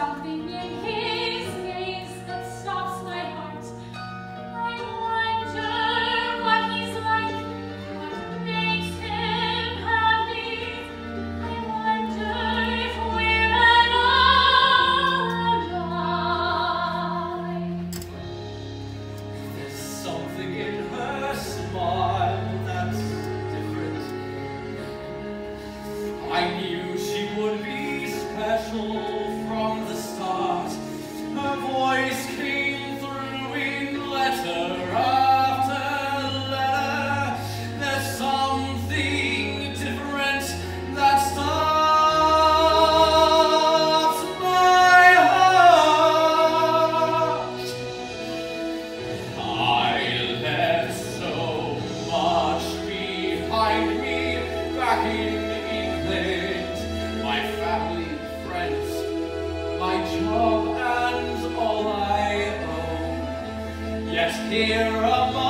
something in his gaze that stops my heart. I wonder what he's like, what makes him happy. I wonder if we're. There's something in her smile that's different. I knew she would be special. back in my family friends, my job and all I own. Here am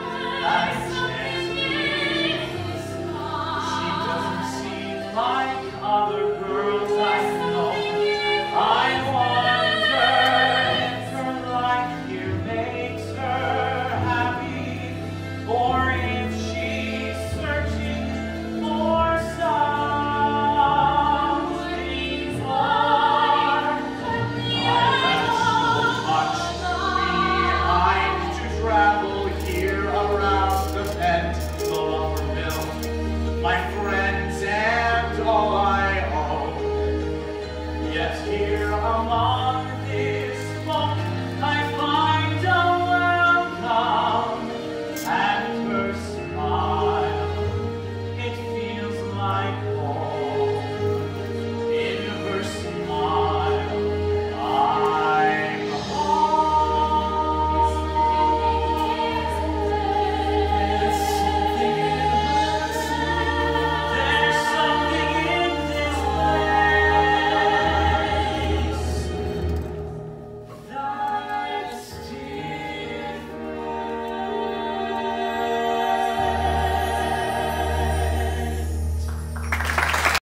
I.